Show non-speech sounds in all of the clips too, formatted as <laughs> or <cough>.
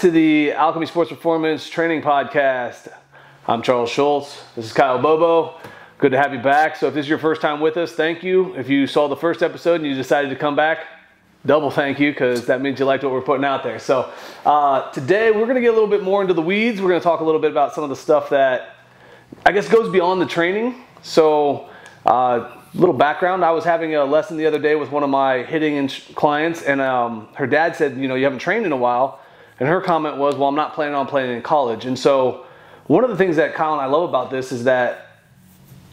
to the Alchemy Sports Performance Training Podcast. I'm Charles Schultz. This is Kyle Bobo. Good to have you back. So, if this is your first time with us, thank you. If you saw the first episode and you decided to come back, double thank you because that means you liked what we're putting out there. So, uh, today we're going to get a little bit more into the weeds. We're going to talk a little bit about some of the stuff that I guess goes beyond the training. So, uh, little background I was having a lesson the other day with one of my hitting clients, and um, her dad said, You know, you haven't trained in a while. And her comment was, Well, I'm not planning on playing in college. And so, one of the things that Kyle and I love about this is that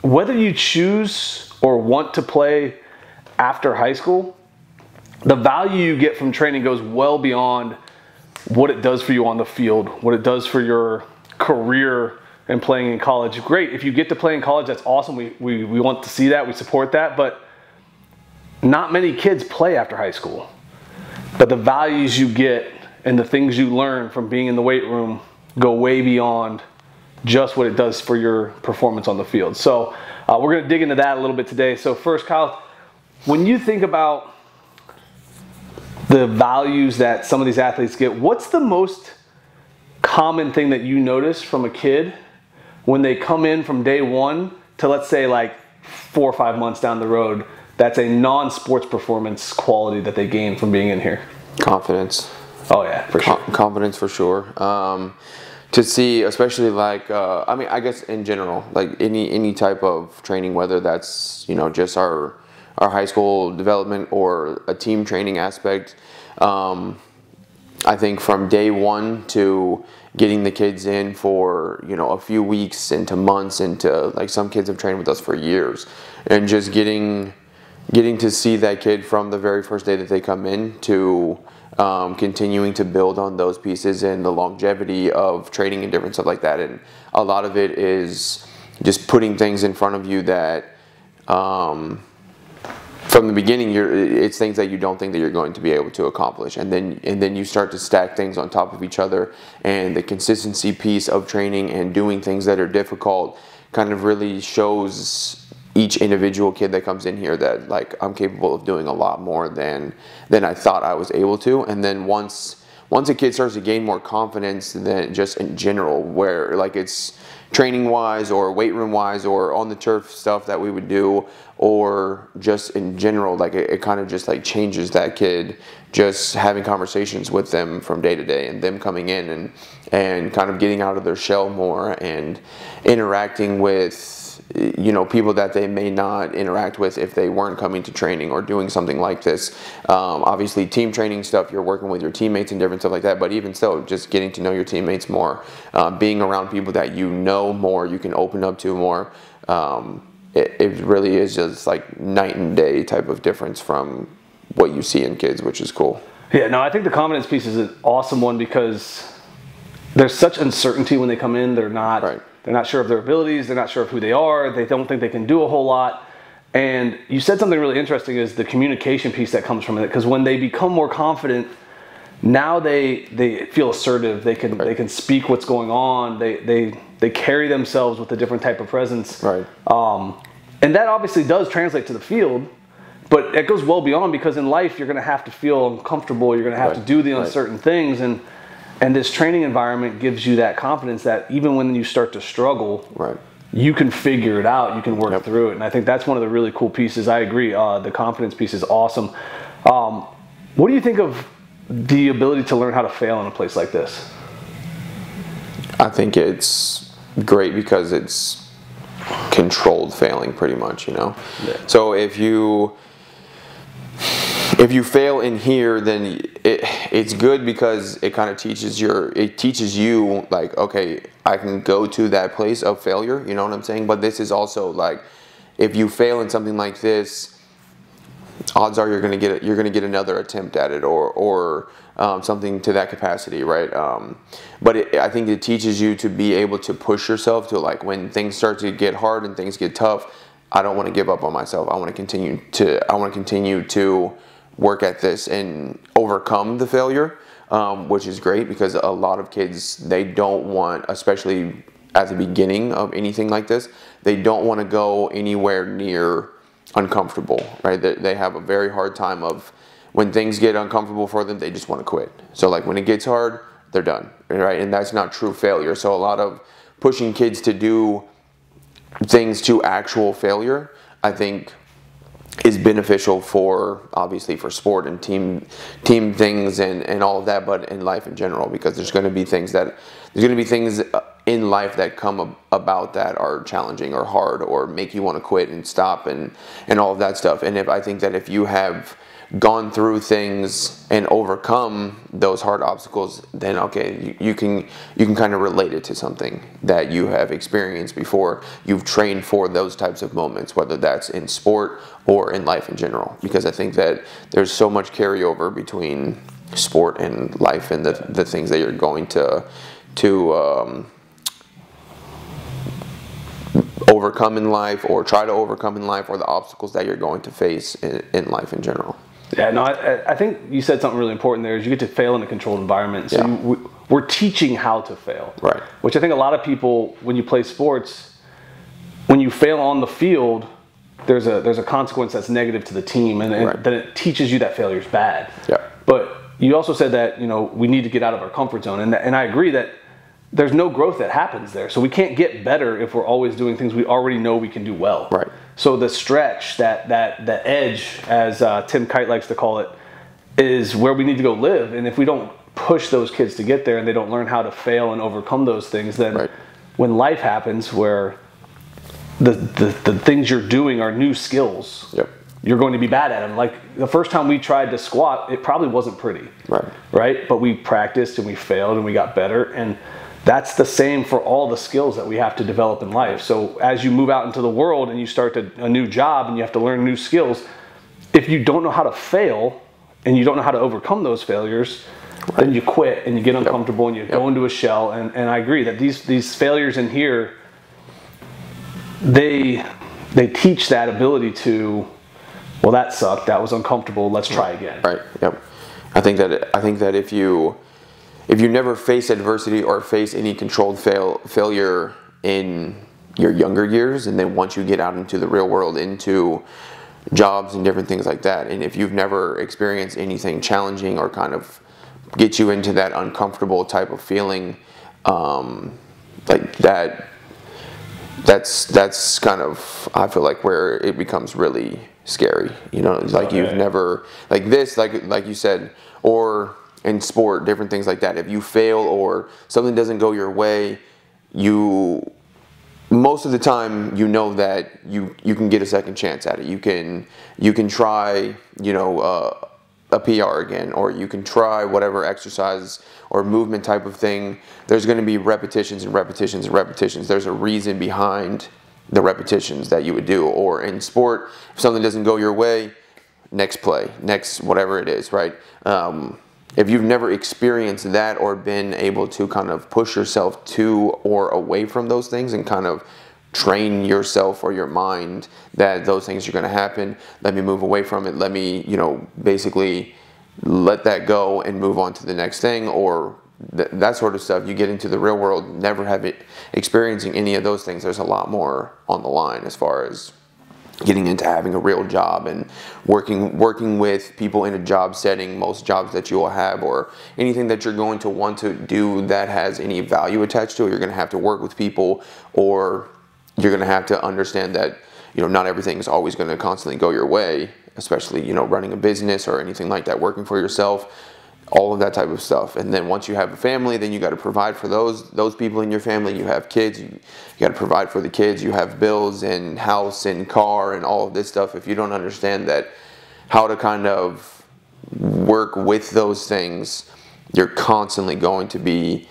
whether you choose or want to play after high school, the value you get from training goes well beyond what it does for you on the field, what it does for your career and playing in college. Great. If you get to play in college, that's awesome. We, we, we want to see that. We support that. But not many kids play after high school. But the values you get and the things you learn from being in the weight room go way beyond just what it does for your performance on the field. So uh, we're going to dig into that a little bit today. So first, Kyle, when you think about the values that some of these athletes get, what's the most common thing that you notice from a kid when they come in from day one to let's say like four or five months down the road, that's a non-sports performance quality that they gain from being in here? Confidence. Oh yeah, for sure. confidence for sure. Um, to see, especially like, uh, I mean, I guess in general, like any any type of training, whether that's you know just our our high school development or a team training aspect. Um, I think from day one to getting the kids in for you know a few weeks into months into like some kids have trained with us for years and just getting getting to see that kid from the very first day that they come in to um, continuing to build on those pieces and the longevity of training and different stuff like that. And a lot of it is just putting things in front of you that um, from the beginning it's things that you don't think that you're going to be able to accomplish. And then and then you start to stack things on top of each other. And the consistency piece of training and doing things that are difficult kind of really shows each individual kid that comes in here that like I'm capable of doing a lot more than than I thought I was able to. And then once once a kid starts to gain more confidence than just in general where like it's training wise or weight room wise or on the turf stuff that we would do or just in general like it, it kind of just like changes that kid just having conversations with them from day to day and them coming in and and kind of getting out of their shell more and interacting with you know people that they may not interact with if they weren't coming to training or doing something like this. Um, obviously team training stuff you're working with your teammates and different stuff like that but even still just getting to know your teammates more uh, being around people that you know more you can open up to more um, it, it really is just like night and day type of difference from what you see in kids which is cool. Yeah no i think the confidence piece is an awesome one because there's such uncertainty when they come in they're not right they're not sure of their abilities. They're not sure of who they are. They don't think they can do a whole lot. And you said something really interesting is the communication piece that comes from it. Because when they become more confident, now they they feel assertive. They can right. they can speak what's going on. They they they carry themselves with a different type of presence. Right. Um, and that obviously does translate to the field, but it goes well beyond because in life you're going to have to feel uncomfortable. You're going to have right. to do the uncertain right. things and and this training environment gives you that confidence that even when you start to struggle, right. you can figure it out. You can work yep. through it. And I think that's one of the really cool pieces. I agree. Uh, the confidence piece is awesome. Um, what do you think of the ability to learn how to fail in a place like this? I think it's great because it's controlled failing pretty much, you know? Yeah. So if you if you fail in here, then it, it's good because it kind of teaches your it teaches you like okay, I can go to that place of failure. You know what I'm saying? But this is also like if you fail in something like this, odds are you're gonna get you're gonna get another attempt at it or or um, something to that capacity, right? Um, but it, I think it teaches you to be able to push yourself to like when things start to get hard and things get tough. I don't want to give up on myself. I want to continue to I want to continue to work at this and overcome the failure, um, which is great because a lot of kids they don't want, especially at the beginning of anything like this, they don't want to go anywhere near uncomfortable, right? They, they have a very hard time of when things get uncomfortable for them, they just want to quit. So like when it gets hard, they're done, right? And that's not true failure. So a lot of pushing kids to do things to actual failure, I think is beneficial for obviously for sport and team team things and, and all of that but in life in general because there's going to be things that there's going to be things uh, in life that come about that are challenging or hard or make you want to quit and stop and and all of that stuff. And if i think that if you have gone through things and overcome those hard obstacles, then okay, you, you can you can kind of relate it to something that you have experienced before. You've trained for those types of moments, whether that's in sport or in life in general. Because I think that there's so much carryover between sport and life and the, the things that you're going to to um, overcome in life or try to overcome in life or the obstacles that you're going to face in, in life in general. Yeah, no, I, I, think you said something really important there. Is you get to fail in a controlled environment. So yeah. you, we're teaching how to fail, right? Which I think a lot of people, when you play sports, when you fail on the field, there's a there's a consequence that's negative to the team, and, and right. then it teaches you that failure is bad. Yeah. But you also said that you know we need to get out of our comfort zone, and and I agree that there's no growth that happens there. So we can't get better if we're always doing things we already know we can do well. Right. So the stretch, that that that edge, as uh, Tim Kite likes to call it, is where we need to go live. And if we don't push those kids to get there, and they don't learn how to fail and overcome those things, then right. when life happens, where the, the the things you're doing are new skills. Yep. You're going to be bad at them. Like the first time we tried to squat, it probably wasn't pretty. Right. Right. But we practiced and we failed and we got better and that's the same for all the skills that we have to develop in life. So as you move out into the world and you start to, a new job and you have to learn new skills, if you don't know how to fail and you don't know how to overcome those failures, right. then you quit and you get uncomfortable yep. and you yep. go into a shell. And, and I agree that these these failures in here, they they teach that ability to, well, that sucked. That was uncomfortable. Let's try again. Right. Yep. I think that I think that if you if you never face adversity or face any controlled fail, failure in your younger years, and then once you get out into the real world, into jobs and different things like that, and if you've never experienced anything challenging or kind of get you into that uncomfortable type of feeling, um, like that, that's that's kind of I feel like where it becomes really scary. You know, like okay. you've never like this, like like you said, or in sport, different things like that. If you fail or something doesn't go your way, you most of the time you know that you you can get a second chance at it. You can you can try you know uh, a PR again, or you can try whatever exercise or movement type of thing. There's going to be repetitions and repetitions and repetitions. There's a reason behind the repetitions that you would do. Or in sport, if something doesn't go your way, next play, next whatever it is, right? Um, if you've never experienced that or been able to kind of push yourself to or away from those things and kind of train yourself or your mind that those things are going to happen let me move away from it let me you know basically let that go and move on to the next thing or th- that sort of stuff. You get into the real world never have it experiencing any of those things. There's a lot more on the line as far as getting into having a real job and working working with people in a job setting most jobs that you will have or anything that you're going to want to do that has any value attached to it you're going to have to work with people or you're going to have to understand that you know not everything is always going to constantly go your way especially you know running a business or anything like that working for yourself all of that type of stuff. And then once you have a family, then you got to provide for those those people in your family. You have kids, you, you got to provide for the kids. You have bills and house and car and all of this stuff. If you don't understand that, how to kind of work with those things, you're constantly going to be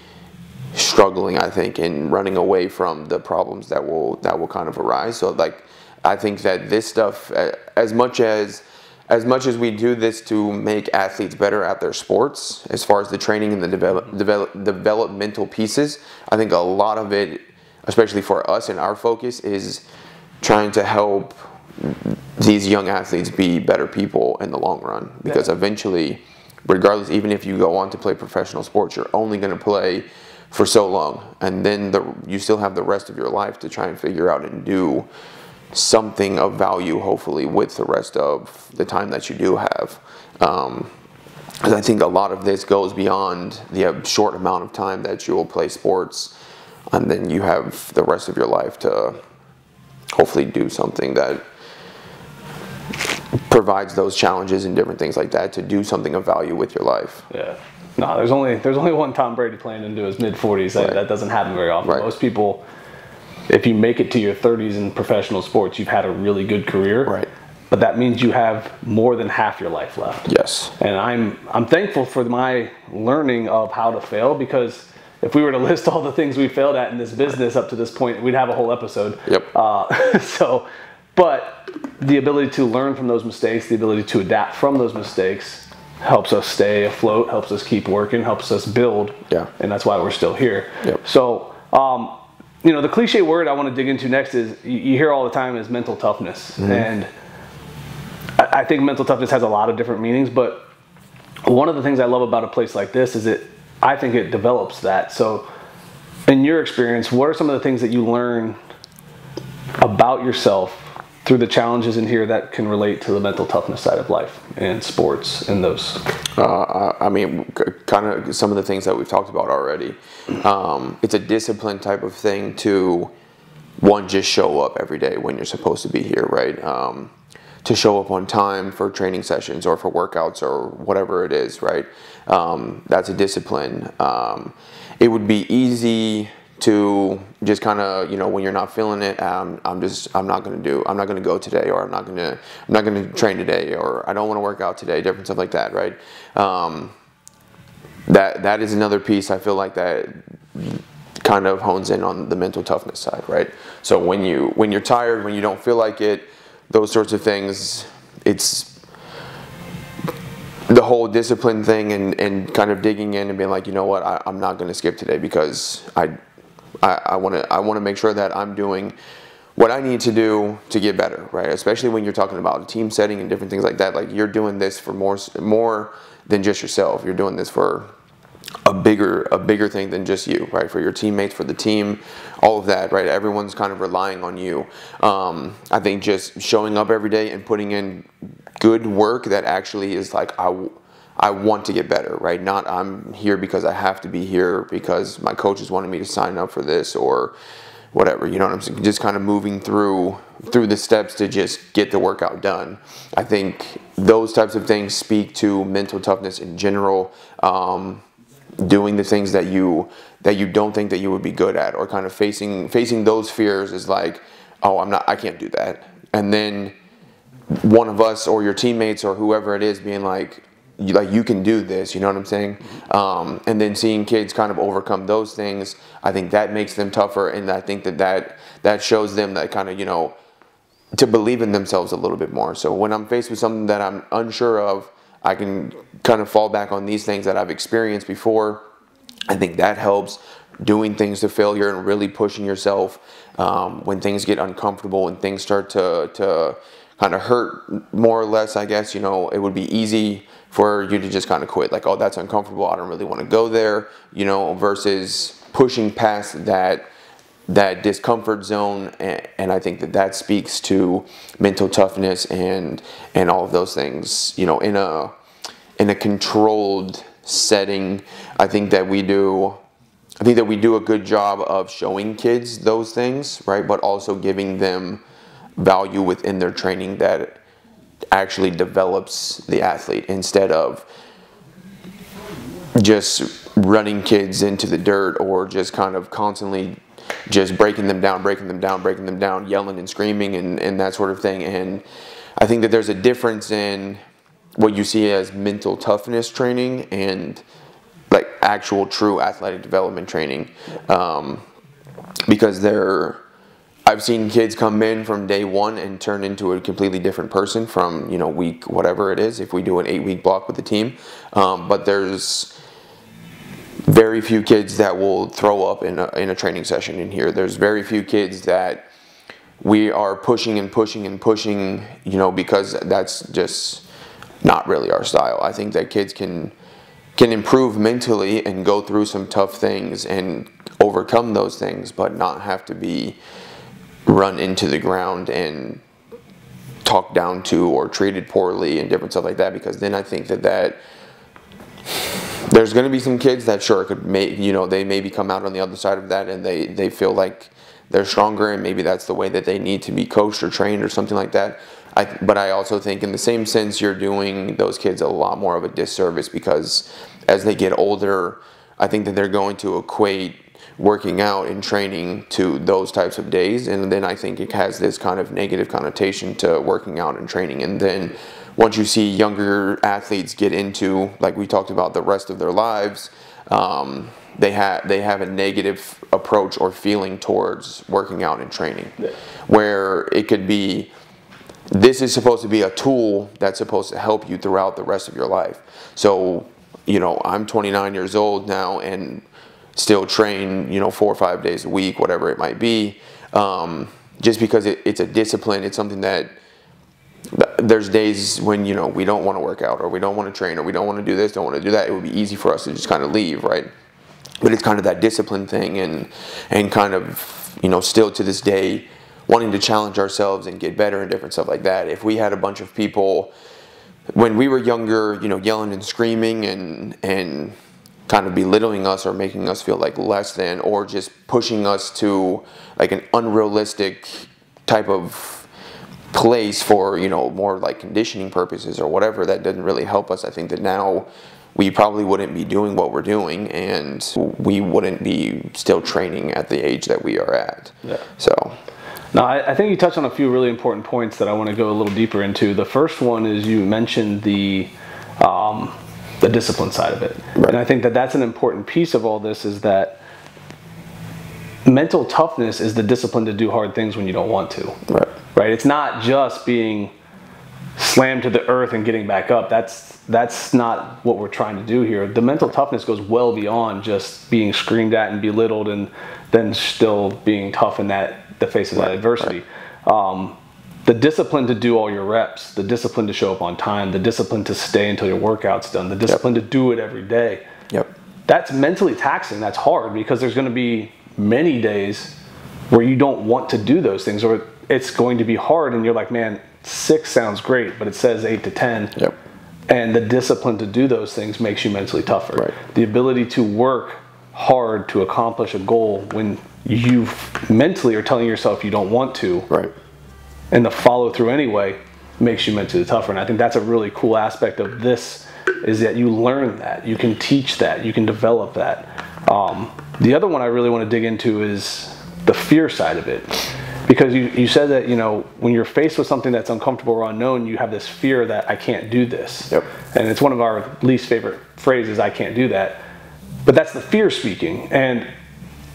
struggling. I think and running away from the problems that will that will kind of arise. So like, I think that this stuff, as much as as much as we do this to make athletes better at their sports, as far as the training and the develop, develop, developmental pieces, I think a lot of it, especially for us and our focus, is trying to help these young athletes be better people in the long run. Because yeah. eventually, regardless, even if you go on to play professional sports, you're only going to play for so long, and then the, you still have the rest of your life to try and figure out and do something of value, hopefully, with the rest of the time that you do have. Um, because I think a lot of this goes beyond the short amount of time that you will play sports, and then you have the rest of your life to hopefully do something that provides those challenges and different things like that to do something of value with your life. Yeah. No, there's only there's only one Tom Brady playing into his mid 40s. That, that doesn't happen very often. Right. Most people, if you make it to your 30s in professional sports, you've had a really good career. Right. But that means you have more than half your life left. Yes. And I'm I'm thankful for my learning of how to fail because if we were to <laughs> list all the things we failed at in this business up to this point, we'd have a whole episode. Yep. Uh, <laughs> so, but the ability to learn from those mistakes, the ability to adapt from those mistakes, helps us stay afloat, helps us keep working, helps us build. Yeah. And that's why we're still here. Yep. So, um, you know, the cliche word I want to dig into next is you, you hear all the time is mental toughness, mm-hmm. and I, I think mental toughness has a lot of different meanings, but one of the things I love about a place like this is it. I think it develops that. So, in your experience, what are some of the things that you learn about yourself through the challenges in here that can relate to the mental toughness side of life and sports and those? Uh, I mean, kind of some of the things that we've talked about already. Um, it's a discipline type of thing to one just show up every day when you're supposed to be here, right? Um, to show up on time for training sessions or for workouts or whatever it is, right? Um, that's a discipline. Um, it would be easy to just kind of you know when you're not feeling it um, i'm just i'm not going to do i'm not going to go today or i'm not going to i'm not going to train today or i don't want to work out today different stuff like that right? Um, that that is another piece i feel like that kind of hones in on the mental toughness side right? So when you when you're tired when you don't feel like it those sorts of things it's the whole discipline thing and, and kind of digging in and being like, you know what, I, I'm not going to skip today because I I want to I want to make sure that I'm doing what I need to do to get better, right? Especially when you're talking about a team setting and different things like that. Like you're doing this for more more than just yourself. You're doing this for a bigger a bigger thing than just you, right? For your teammates, for the team, all of that, right? Everyone's kind of relying on you. Um, I think just showing up every day and putting in good work that actually is like I. I want to get better, right? Not I'm here because I have to be here because my coaches wanted me to sign up for this or whatever. You know what I'm saying? Just kind of moving through through the steps to just get the workout done. I think those types of things speak to mental toughness in general. Um, doing the things that you that you don't think that you would be good at, or kind of facing facing those fears is like, oh, I'm not, I can't do that, and then one of us or your teammates or whoever it is being like you, like you can do this you know what i'm saying? Um, and then seeing kids kind of overcome those things i think that makes them tougher and i think that that that shows them that kind of you know to believe in themselves a little bit more. So when i'm faced with something that i'm unsure of i can kind of fall back on these things that i've experienced before. I think that helps doing things to failure and really pushing yourself um, when things get uncomfortable and things start to, to kind of hurt more or less i guess you know it would be easy for you to just kind of quit like oh that's uncomfortable. I don't really want to go there you know versus pushing past that that discomfort zone and, and i think that that speaks to mental toughness and and all of those things you know in a in a controlled setting. I think that we do i think that we do a good job of showing kids those things right but also giving them value within their training that actually develops the athlete instead of just running kids into the dirt or just kind of constantly just breaking them down, breaking them down, breaking them down, yelling and screaming and, and that sort of thing. And I think that there's a difference in what you see as mental toughness training and like actual true athletic development training. Um, because they're I've seen kids come in from day one and turn into a completely different person from you know week whatever it is if we do an eight week block with the team. Um, but there's very few kids that will throw up in a, in a training session in here. There's very few kids that we are pushing and pushing and pushing, you know, because that's just not really our style. I think that kids can can improve mentally and go through some tough things and overcome those things, but not have to be run into the ground and talked down to or treated poorly and different stuff like that because then I think that that there's going to be some kids that sure could make you know they maybe come out on the other side of that and they they feel like they're stronger and maybe that's the way that they need to be coached or trained or something like that. I, but I also think in the same sense you're doing those kids a lot more of a disservice because as they get older, I think that they're going to equate working out and training to those types of days. And then I think it has this kind of negative connotation to working out and training. And then once you see younger athletes get into like we talked about the rest of their lives um, they have they have a negative approach or feeling towards working out and training. Where it could be this is supposed to be a tool that's supposed to help you throughout the rest of your life. So you know i'm 29 years old now and still train you know four or five days a week whatever it might be um, just because it, it's a discipline. It's something that there's days when you know we don't want to work out or we don't want to train or we don't want to do this don't want to do that. It would be easy for us to just kind of leave right? But it's kind of that discipline thing and and kind of you know still to this day wanting to challenge ourselves and get better and different stuff like that. If we had a bunch of people when we were younger you know yelling and screaming and and kind of belittling us or making us feel like less than or just pushing us to like an unrealistic type of place for you know more like conditioning purposes or whatever that doesn't really help us i think that now we probably wouldn't be doing what we're doing and we wouldn't be still training at the age that we are at. Yeah. So. No, I, I think you touched on a few really important points that I want to go a little deeper into. The first one is you mentioned the um, the discipline side of it, right. and I think that that's an important piece of all this. Is that mental toughness is the discipline to do hard things when you don't want to. Right. Right. It's not just being slammed to the earth and getting back up. That's that's not what we're trying to do here. The mental toughness goes well beyond just being screamed at and belittled and then still being tough in that the face of that adversity. Um, the discipline to do all your reps, the discipline to show up on time, the discipline to stay until your workout's done, the discipline yep. to do it every day. Yep. That's mentally taxing. That's hard because there's going to be many days where you don't want to do those things or it's going to be hard and you're like, man, six sounds great, but it says eight to 10. Yep. And the discipline to do those things makes you mentally tougher. Right. The ability to work hard to accomplish a goal when you mentally are telling yourself you don't want to. Right. And the follow through anyway makes you mentally tougher. And I think that's a really cool aspect of this is that you learn that. You can teach that. You can develop that. Um, the other one I really want to dig into is the fear side of it because you, you said that you know when you're faced with something that's uncomfortable or unknown you have this fear that i can't do this yep. and it's one of our least favorite phrases i can't do that but that's the fear speaking and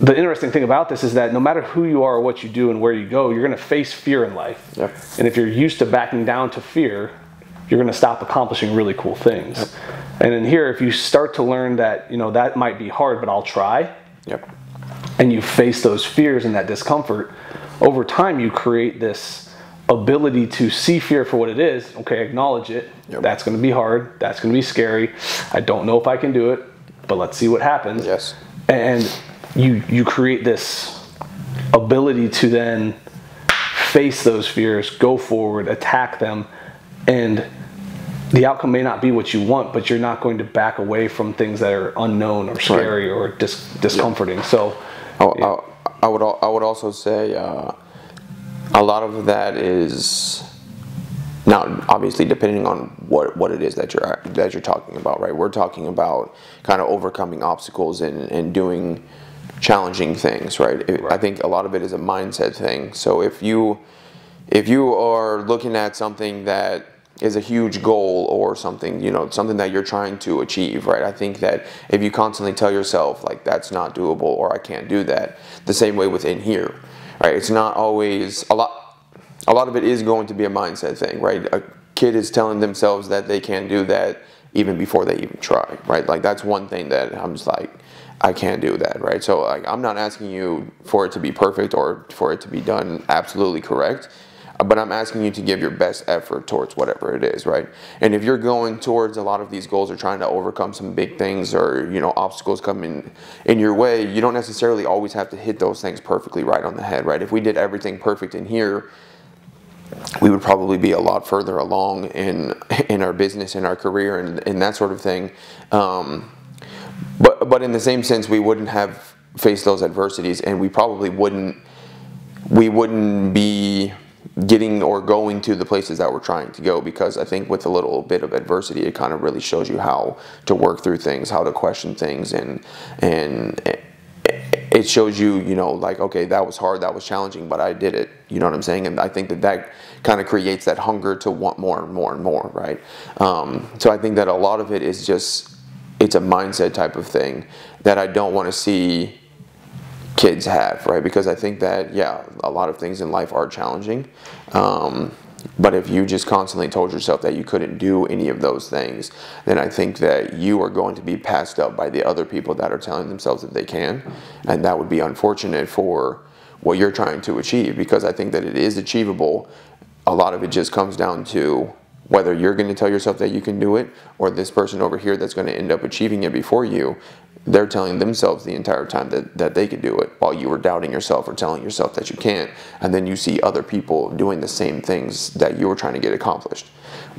the interesting thing about this is that no matter who you are or what you do and where you go you're going to face fear in life. Yep. and if you're used to backing down to fear you're going to stop accomplishing really cool things. Yep. and in here if you start to learn that you know that might be hard but i'll try. Yep. and you face those fears and that discomfort over time you create this ability to see fear for what it is. Okay acknowledge it. Yep. that's going to be hard. That's going to be scary. I don't know if i can do it but let's see what happens. Yes. And you you create this ability to then face those fears go forward attack them and the outcome may not be what you want but you're not going to back away from things that are unknown or scary right. or dis- discomforting yep. so oh, yeah. I would I would also say uh, a lot of that is now obviously depending on what what it is that you're that you're talking about, right? We're talking about kind of overcoming obstacles and and doing challenging things, right? right? I think a lot of it is a mindset thing. So if you if you are looking at something that is a huge goal or something, you know, something that you're trying to achieve, right? I think that if you constantly tell yourself like that's not doable or I can't do that, the same way within here, right? It's not always a lot. A lot of it is going to be a mindset thing, right? A kid is telling themselves that they can't do that even before they even try, right? Like that's one thing that I'm just like, I can't do that, right? So like I'm not asking you for it to be perfect or for it to be done absolutely correct but I'm asking you to give your best effort towards whatever it is, right? And if you're going towards a lot of these goals or trying to overcome some big things or, you know, obstacles coming in your way, you don't necessarily always have to hit those things perfectly right on the head, right? If we did everything perfect in here, we would probably be a lot further along in <laughs> in our business, in our career, and, and that sort of thing. Um, but but in the same sense, we wouldn't have faced those adversities, and we probably wouldn't we wouldn't be getting or going to the places that we're trying to go because I think with a little bit of adversity it kind of really shows you how to work through things, how to question things and and it shows you, you know, like okay, that was hard, that was challenging, but I did it. You know what I'm saying? And I think that that kind of creates that hunger to want more and more and more, right? Um, so I think that a lot of it is just it's a mindset type of thing that I don't want to see kids have, right? Because I think that, yeah, a lot of things in life are challenging. Um, but if you just constantly told yourself that you couldn't do any of those things, then I think that you are going to be passed up by the other people that are telling themselves that they can. And that would be unfortunate for what you're trying to achieve because I think that it is achievable. A lot of it just comes down to whether you're going to tell yourself that you can do it or this person over here that's going to end up achieving it before you they're telling themselves the entire time that, that they could do it while you were doubting yourself or telling yourself that you can't. And then you see other people doing the same things that you were trying to get accomplished.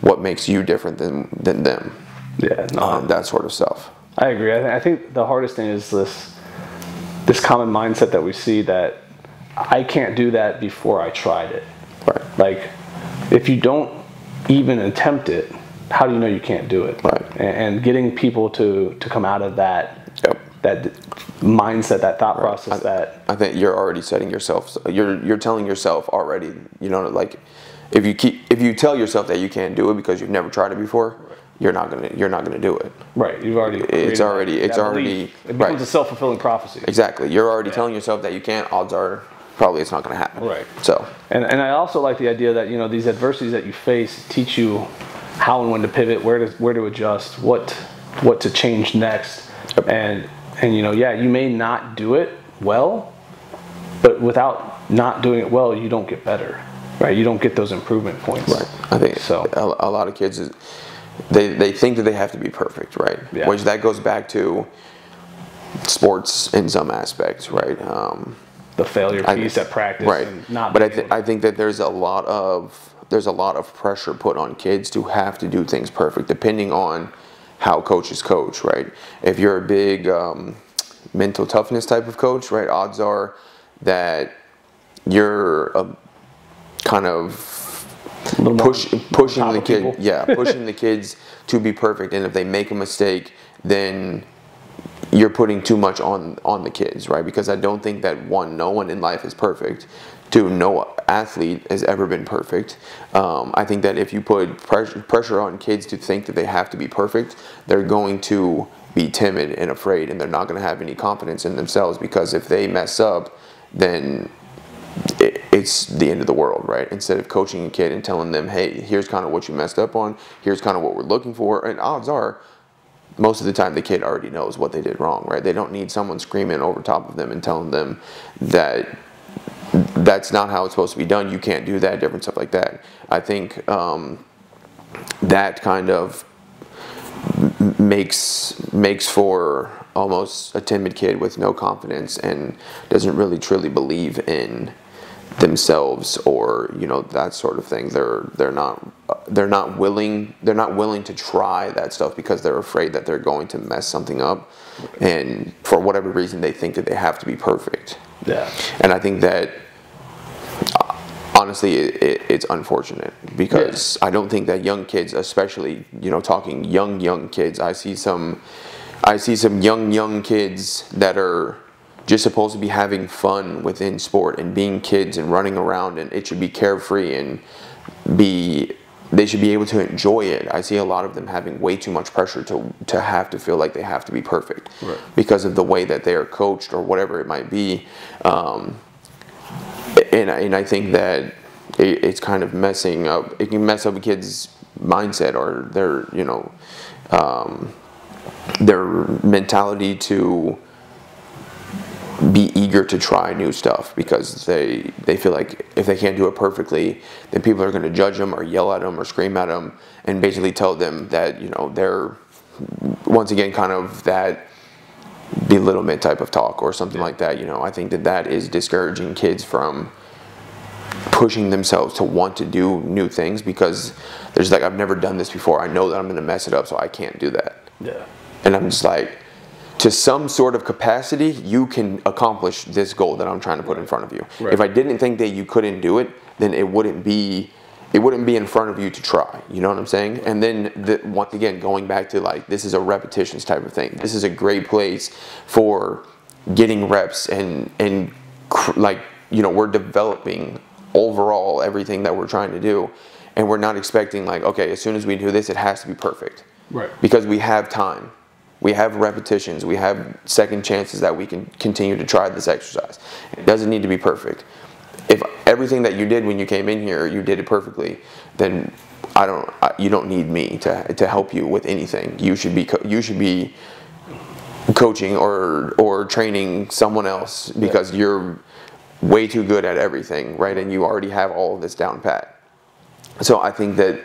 What makes you different than, than them? Yeah no, um, that sort of stuff. I agree. I, th- I think the hardest thing is this this common mindset that we see that i can't do that before i tried it. Right. Like if you don't even attempt it how do you know you can't do it right and, and getting people to to come out of that Yep. that mindset, that thought process. I, that I think you're already setting yourself. You're you're telling yourself already. You know, like if you keep if you tell yourself that you can't do it because you've never tried it before, you're not gonna you're not gonna do it. right, you've already. It's already that it's already belief. It becomes right. a self fulfilling prophecy. Exactly. You're already telling yourself that you can't. Odds are probably it's not going to happen. Right. So And and I also like the idea that you know these adversities that you face teach you how and when to pivot, where to where to adjust, what what to change next, Yep. and and you know yeah you may not do it well, but without not doing it well you don't get better, right? You don't get those improvement points. Right. I think So- a, a lot of kids, is, they they think that they have to be perfect, right? Yeah. Which that goes back to sports in some aspects, right? Um, The failure I- piece at practice, right? And not. but I, th- I think that there's a lot of there's a lot of pressure put on kids to have to do things perfect, depending on how coaches coach, right? If you're a big um, mental toughness type of coach, right? Odds are that you're a kind of push, pushing the kid, people. yeah, <laughs> pushing the kids to be perfect. And if they make a mistake, then you're putting too much on on the kids, right? Because I don't think that one, no one in life is perfect. Two, no athlete has ever been perfect. Um, I think that if you put pressure, pressure on kids to think that they have to be perfect, they're going to be timid and afraid, and they're not going to have any confidence in themselves. Because if they mess up, then it, it's the end of the world, right? Instead of coaching a kid and telling them, hey, here's kind of what you messed up on, here's kind of what we're looking for, and odds are, most of the time the kid already knows what they did wrong, right? They don't need someone screaming over top of them and telling them that that's not how it's supposed to be done. You can't do that, different stuff like that. I think um, that kind of makes makes for almost a timid kid with no confidence and doesn't really truly believe in themselves or you know that sort of thing. They're they're not they're not willing they're not willing to try that stuff because they're afraid that they're going to mess something up. And for whatever reason they think that they have to be perfect. Yeah. and I think that uh, honestly it, it, it's unfortunate because I don't think that young kids especially you know talking young young kids I see some I see some young young kids that are just supposed to be having fun within sport and being kids and running around and it should be carefree and be they should be able to enjoy it. I see a lot of them having way too much pressure to to have to feel like they have to be perfect Right. because of the way that they are coached or whatever it might be. Um, and I- and I think that it, it's kind of messing up. It can mess up a kid's mindset or their you know um, their mentality to be eager to try new stuff because they they feel like if they can't do it perfectly, then people are going to judge them or yell at them or scream at them and basically tell them that you know they're once again kind of that belittlement type of talk or something like that. You know, I think that that is discouraging kids from pushing themselves to want to do new things because there's like I've never done this before. I know that I'm going to mess it up, so I can't do that. Yeah. And I'm just like, to some sort of capacity, you can accomplish this goal that I'm trying to put in front of you. Right. If I didn't think that you couldn't do it, then it wouldn't be it wouldn't be in front of you to try. You know what I'm saying? And then the, once again, going back to like this is a repetitions type of thing. This is a great place for getting reps and and cr- like you know we're developing overall everything that we're trying to do, and we're not expecting like okay as soon as we do this it has to be perfect. Right. Because we have time. We have repetitions. We have second chances that we can continue to try this exercise. It doesn't need to be perfect. If everything that you did when you came in here, you did it perfectly, then I don't. I- You don't need me to, to help you with anything. You should be. co- You should be coaching or or training someone else because you're way too good at everything, right? And you already have all of this down pat. So I think that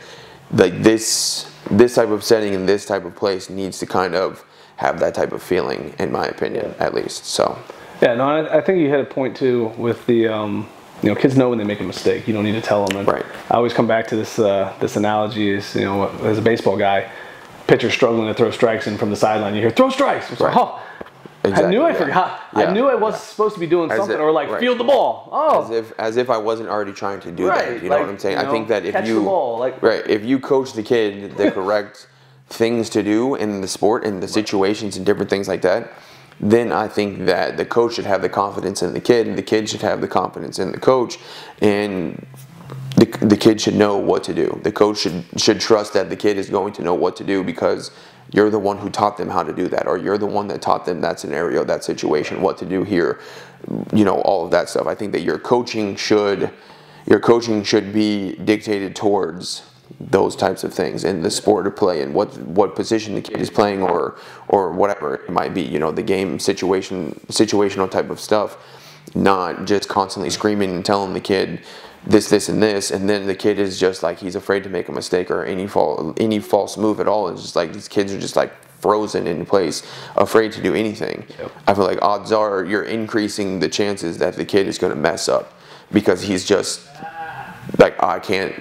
like this this type of setting and this type of place needs to kind of have that type of feeling, in my opinion, at least. So Yeah, no, I, I think you hit a point too with the, um, you know, kids know when they make a mistake. You don't need to tell them. And Right. I always come back to this uh, this analogy is, you know, as a baseball guy, pitcher struggling to throw strikes in from the sideline, you hear throw strikes. It's like, Right. oh, I knew I yeah. forgot. I knew I wasn't supposed to be doing As something, if- or like right. field the ball. Oh, as if as if I wasn't already trying to do Right, that. You know what I'm saying? you I think that if catch the you ball, like- right, if you coach the kid the <laughs> correct things to do in the sport and the situations and different things like that, then I think that the coach should have the confidence in the kid, and the kid should have the confidence in the coach, and the, the kid should know what to do. The coach should should trust that the kid is going to know what to do because you're the one who taught them how to do that, or you're the one that taught them that scenario, that situation, what to do here, you know, all of that stuff. I think that your coaching should your coaching should be dictated towards those types of things in the sport of play and what what position the kid is playing or or whatever it might be you know the game situation situational type of stuff not just constantly screaming and telling the kid this this and this and then the kid is just like he's afraid to make a mistake or any fall any false move at all it's just like these kids are just like frozen in place afraid to do anything Yep. i feel like odds are you're increasing the chances that the kid is going to mess up because he's just like I can't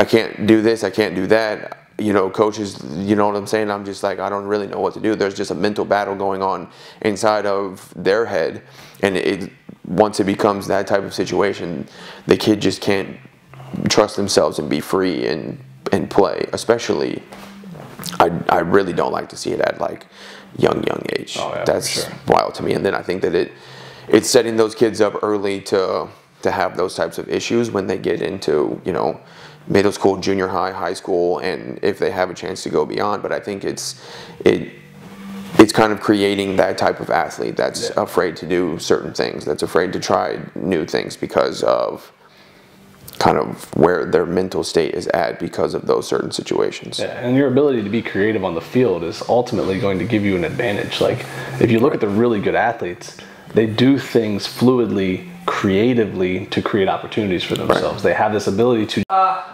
I can't do this, I can't do that. You know, coaches, you know what I'm saying? I'm just like I don't really know what to do. There's just a mental battle going on inside of their head and it once it becomes that type of situation, the kid just can't trust themselves and be free and and play, especially I, I really don't like to see it at like young young age. Oh, yeah, That's sure. wild to me. And then I think that it it's setting those kids up early to to have those types of issues when they get into you know middle school, junior high, high school, and if they have a chance to go beyond. But I think it's it it's kind of creating that type of athlete that's Yeah. afraid to do certain things, that's afraid to try new things because of kind of where their mental state is at because of those certain situations. Yeah, and your ability to be creative on the field is ultimately going to give you an advantage. Like if you look at the really good athletes, they do things fluidly, creatively to create opportunities for themselves. They have this ability to. Uh,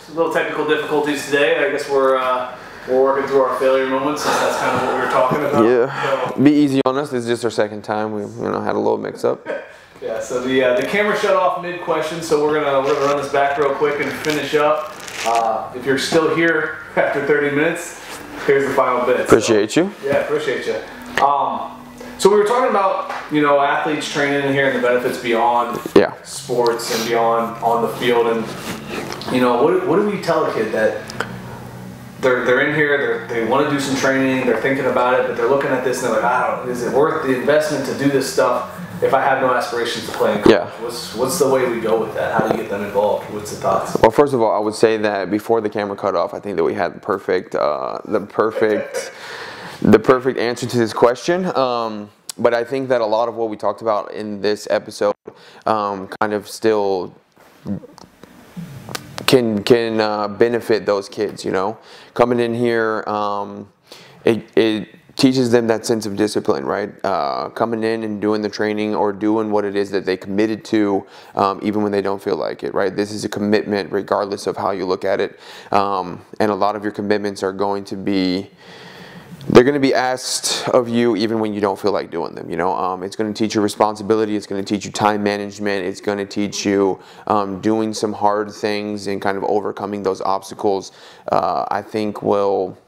some little technical difficulties today. I guess we're uh, we're working through our failure moments. Since that's kind of what we were talking about. Yeah, So, be easy on us. This is just our second time. We you know had a little mix up. <laughs> yeah. So the uh, the camera shut off mid question, so we're gonna we're gonna run this back real quick and finish up. Uh, if you're still here <laughs> after 30 minutes, here's the final bit. So- Appreciate you. Yeah, appreciate you. Um, so we were talking about you know athletes training here and the benefits beyond Yeah. sports and beyond on the field, and you know what what do we tell a kid that they're they're in here, they they want to do some training, they're thinking about it, but they're looking at this and they're like, I don't, is it worth the investment to do this stuff if I have no aspirations to play in college? Yeah. What's what's the way we go with that? How do you get them involved? What's the thoughts? Well, first of all, I would say that before the camera cut off, I think that we had the perfect, uh, the perfect, the perfect answer to this question. Um, but I think that a lot of what we talked about in this episode um, kind of still can can uh, benefit those kids. You know, coming in here, um, it it teaches them that sense of discipline, right? Uh, coming in and doing the training or doing what it is that they committed to, um, even when they don't feel like it, right? This is a commitment, regardless of how you look at it, um, and a lot of your commitments are going to be they're going to be asked of you even when you don't feel like doing them. You know, um, it's going to teach you responsibility. It's going to teach you time management. It's going to teach you um, doing some hard things and kind of overcoming those obstacles. Uh, I think will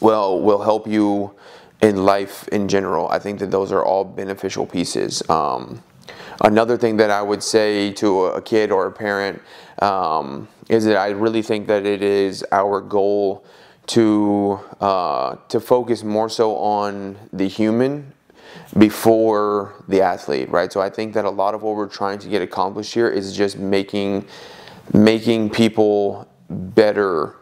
will will help you in life in general. I think that those are all beneficial pieces. Um, another thing that I would say to a kid or a parent um, is that I really think that it is our goal to uh, to focus more so on the human before the athlete, right? So I think that a lot of what we're trying to get accomplished here is just making making people better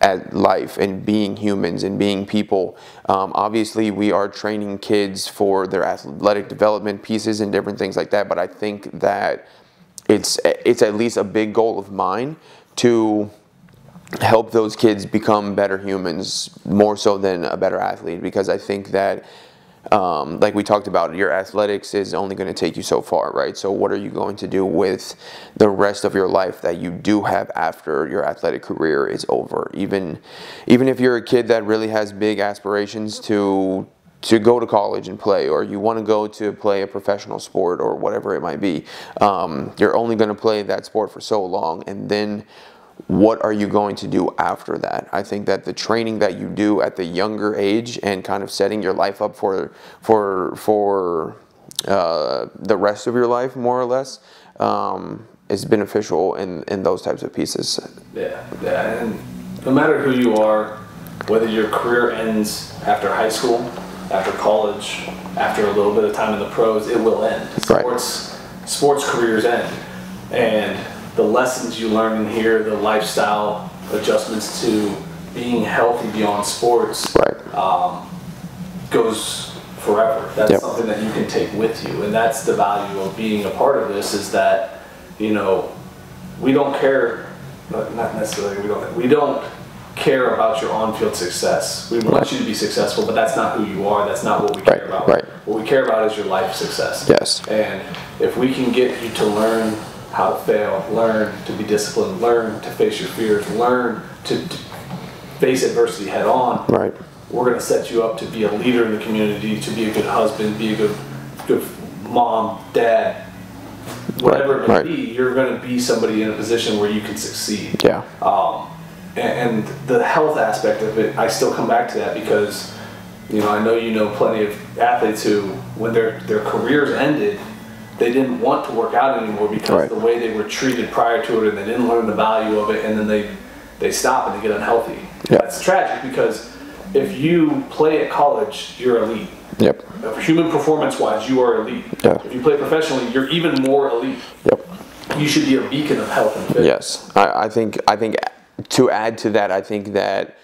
at life and being humans and being people. Um, obviously, we are training kids for their athletic development pieces and different things like that. But I think that it's it's at least a big goal of mine to help those kids become better humans more so than a better athlete because I think that um, like we talked about, your athletics is only going to take you so far, right? So, what are you going to do with the rest of your life that you do have after your athletic career is over? Even, even if you're a kid that really has big aspirations to to go to college and play, or you want to go to play a professional sport, or whatever it might be, um, you're only going to play that sport for so long, and then what are you going to do after that? I think that the training that you do at the younger age and kind of setting your life up for for for uh, the rest of your life, more or less, um, is beneficial in in those types of pieces. Yeah, yeah, and no matter who you are, whether your career ends after high school, after college, after a little bit of time in the pros, it will end. Sports right. sports careers end, and the lessons you learn in here, the lifestyle adjustments to being healthy beyond sports, right. um, goes forever. That's yep. something that you can take with you, and that's the value of being a part of this. Is that you know we don't care, not necessarily we don't we don't care about your on-field success. We want right. you to be successful, but that's not who you are. That's not what we care right. about. Right. What we care about is your life success. Yes. And if we can get you to learn how to fail, learn to be disciplined, learn to face your fears, learn to, to face adversity head on. Right. We're going to set you up to be a leader in the community, to be a good husband, be a good, good mom, dad, whatever right, it may right. be. You're going to be somebody in a position where you can succeed. Yeah. Um, and, and the health aspect of it, I still come back to that because, you know, I know you know plenty of athletes who, when their their careers ended, they didn't want to work out anymore because right. the way they were treated prior to it and they didn't learn the value of it and then they they stop and they get unhealthy. Yeah. That's tragic because if you play at college, you're elite. Yep. Human performance wise, you are elite. Yeah. If you play professionally, you're even more elite. Yep. You should be a beacon of health and fitness. Yes. I, I think I think to add to that, I think that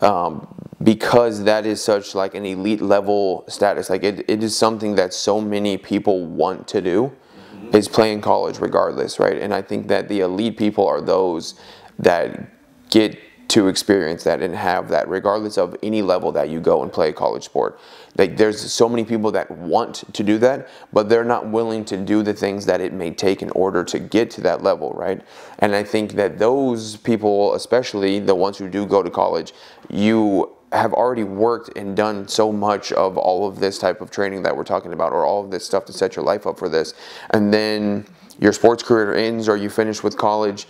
um, because that is such like an elite level status like it, it is something that so many people want to do mm-hmm. is play in college regardless right? And i think that the elite people are those that get to experience that and have that regardless of any level that you go and play a college sport. Like there's so many people that want to do that but they're not willing to do the things that it may take in order to get to that level right? And i think that those people especially the ones who do go to college you have already worked and done so much of all of this type of training that we're talking about or all of this stuff to set your life up for this. And then your sports career ends or you finish with college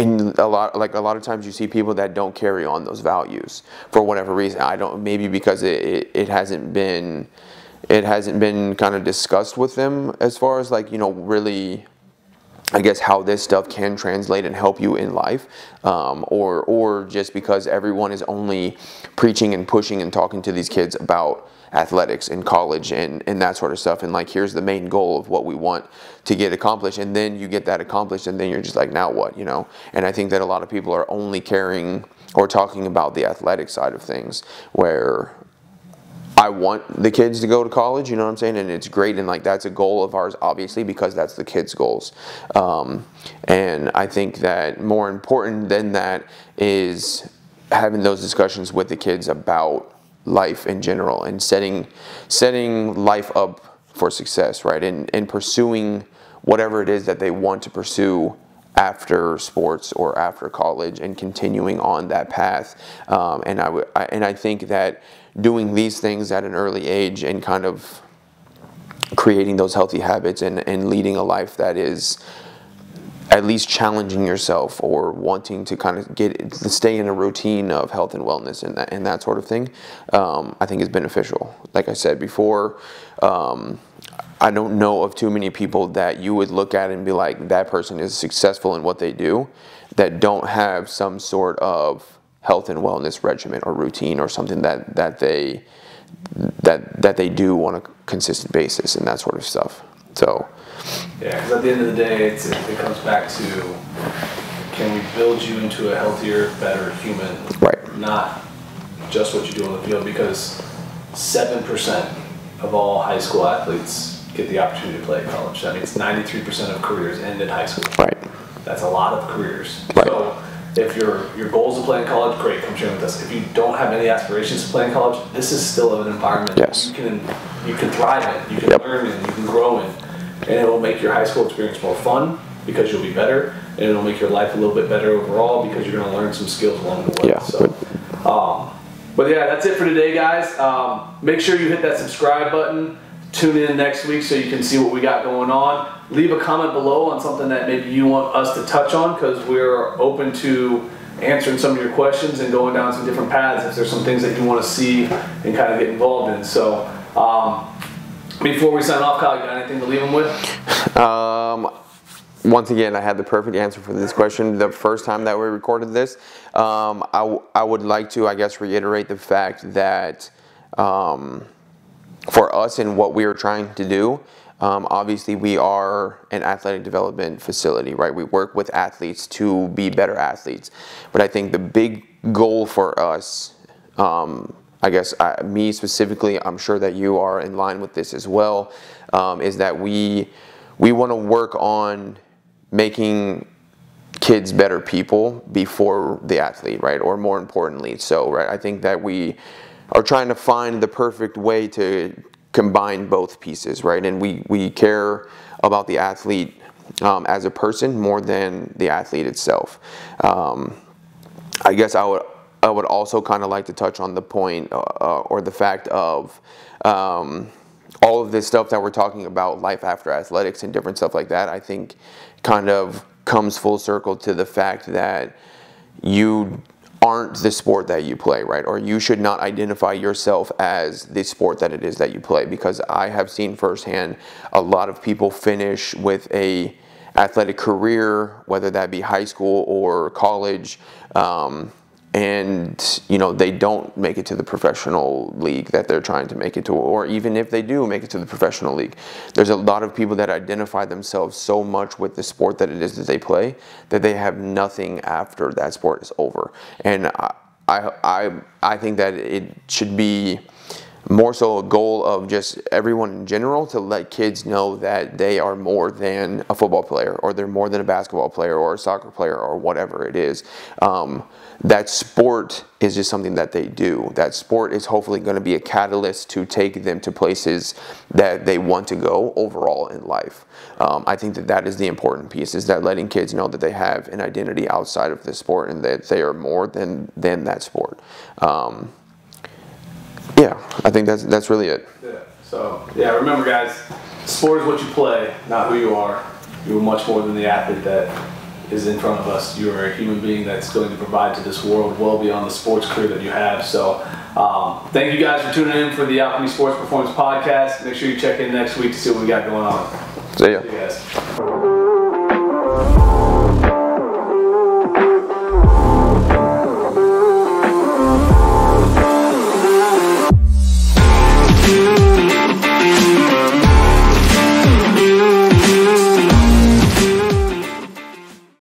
and a lot like a lot of times you see people that don't carry on those values for whatever reason. I don't maybe because it, it, it hasn't been it hasn't been kind of discussed with them as far as like you know really I guess how this stuff can translate and help you in life, um, or or just because everyone is only preaching and pushing and talking to these kids about athletics in college and, and that sort of stuff. And like here's the main goal of what we want to get accomplished. And then you get that accomplished and then you're just like now what? You know? And i think that a lot of people are only caring or talking about the athletic side of things where I want the kids to go to college, you know what I'm saying? And it's great, and like that's a goal of ours, obviously, because that's the kids' goals. Um, and I think that more important than that is having those discussions with the kids about life in general and setting setting life up for success, right? And and pursuing whatever it is that they want to pursue after sports or after college and continuing on that path. Um, and I, w- I and I think that doing these things at an early age and kind of creating those healthy habits and, and leading a life that is at least challenging yourself or wanting to kind of get stay in a routine of health and wellness and that, and that sort of thing, um, I think is beneficial. Like I said before, um, I don't know of too many people that you would look at and be like, that person is successful in what they do, that don't have some sort of health and wellness regimen or routine or something that, that they that that they do on a consistent basis and that sort of stuff. So, Yeah, because at the end of the day, it's, it comes back to can we build you into a healthier, better human? Right. Not just what you do on the field, because 7% of all high school athletes get the opportunity to play at college. That means 93% of careers end in high school. right, That's a lot of careers. Right. So if your your goal is to play in college, great, come train with us. If you don't have any aspirations to play in college, this is still an environment Yes. you can you can thrive in, you can Yep. learn in, you can grow in, and it will make your high school experience more fun because you'll be better, and it'll make your life a little bit better overall because you're going to learn some skills along the way. Yeah, So, um, but yeah, that's it for today, guys. Um, make sure you hit that subscribe button. Tune in next week so you can see what we got going on. Leave a comment below on something that maybe you want us to touch on because we're open to answering some of your questions and going down some different paths if there's some things that you want to see and kind of get involved in. So, um, before we sign off, Kyle, you got anything to leave them with? Um, once again, I had the perfect answer for this question the first time that we recorded this. Um, I, I would like to, I guess, reiterate the fact that um, for us and what we are trying to do, um, obviously we are an athletic development facility, right? We work with athletes to be better athletes. But I think the big goal for us um, I guess I, me specifically, I'm sure that you are in line with this as well, um, is that we we want to work on making kids better people before the athlete, right? Or more importantly, so right. I think that we are trying to find the perfect way to combine both pieces, right? And we we care about the athlete um, as a person more than the athlete itself. Um, I guess I would I would also kind of like to touch on the point uh, uh, or the fact of um, all of this stuff that we're talking about, life after athletics and different stuff like that. I think kind of comes full circle to the fact that you aren't the sport that you play, right? Or you should not identify yourself as the sport that it is that you play because I have seen firsthand a lot of people finish with a athletic career, whether that be high school or college, um, and you know they don't make it to the professional league that they're trying to make it to, or even if they do make it to the professional league, there's a lot of people that identify themselves so much with the sport that it is that they play that they have nothing after that sport is over, and I I I, think that it should be more so a goal of just everyone in general to let kids know that they are more than a football player or they're more than a basketball player or a soccer player or whatever it is. Um, that sport is just something that they do. That sport is hopefully going to be a catalyst to take them to places that they want to go overall in life. Um, I think that that is the important piece is that letting kids know that they have an identity outside of the sport and that they are more than, than that sport. Um, yeah, I think that's that's really it. Yeah. So yeah, remember guys, sport is what you play, not who you are. You're much more than the athlete that is in front of us. You are a human being that's going to provide to this world well beyond the sports career that you have. So um, thank you guys for tuning in for the Alchemy Sports Performance Podcast. Make sure you check in next week to see what we got going on. See ya. See you guys.